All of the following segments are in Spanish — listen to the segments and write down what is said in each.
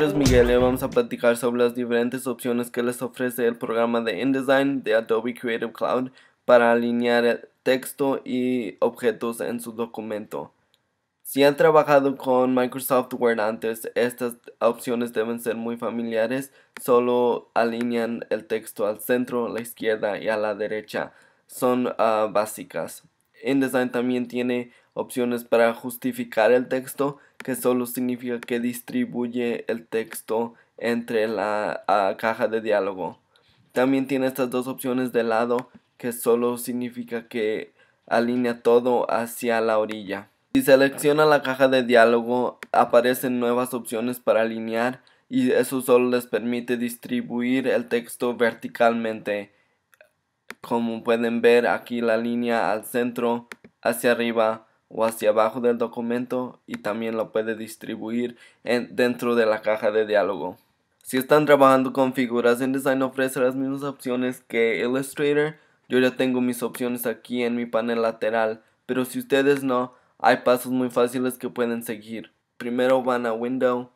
es Miguel y vamos a platicar sobre las diferentes opciones que les ofrece el programa de InDesign de Adobe Creative Cloud para alinear texto y objetos en su documento. Si han trabajado con Microsoft Word antes, estas opciones deben ser muy familiares. Solo alinean el texto al centro, a la izquierda y a la derecha. Son ah, básicas. InDesign también tiene opciones para justificar el texto, que solo significa que distribuye el texto entre la caja de diálogo. También tiene estas dos opciones de lado, que solo significa que alinea todo hacia la orilla. Si selecciona la caja de diálogo, aparecen nuevas opciones para alinear y eso solo les permite distribuir el texto verticalmente. Como pueden ver aquí la línea al centro, hacia arriba o hacia abajo del documento y también lo puede distribuir dentro de la caja de diálogo. Si están trabajando con figuras, InDesign ofrece las mismas opciones que Illustrator. Yo ya tengo mis opciones aquí en mi panel lateral, pero si ustedes no, hay pasos muy fáciles que pueden seguir. Primero van a Window,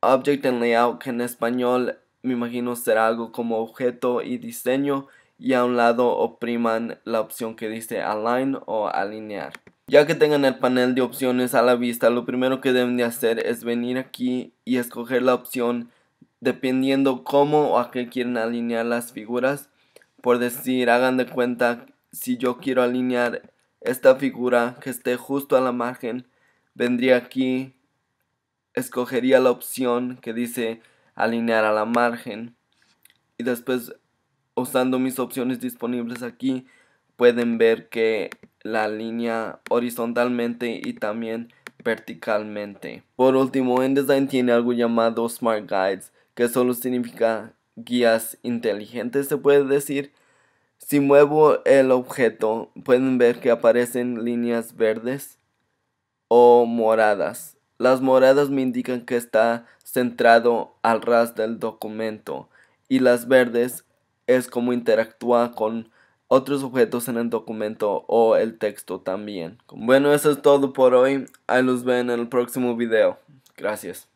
Object and Layout, que en español me imagino será algo como objeto y diseño, y a un lado opriman la opción que dice Align o alinear. Ya que tengan el panel de opciones a la vista, lo primero que deben de hacer es venir aquí y escoger la opción dependiendo cómo o a qué quieren alinear las figuras. Por decir, hagan de cuenta si yo quiero alinear esta figura que esté justo a la margen, vendría aquí, escogería la opción que dice alinear a la margen y después usando mis opciones disponibles aquí pueden ver que la línea horizontalmente y también verticalmente. Por último, InDesign tiene algo llamado Smart Guides, que solo significa guías inteligentes, se puede decir, si muevo el objeto, pueden ver que aparecen líneas verdes o moradas. Las moradas me indican que está centrado al ras del documento y las verdes es como interactúa con otros objetos en el documento o el texto también. Bueno, eso es todo por hoy. Ahí los ven en el próximo video. Gracias.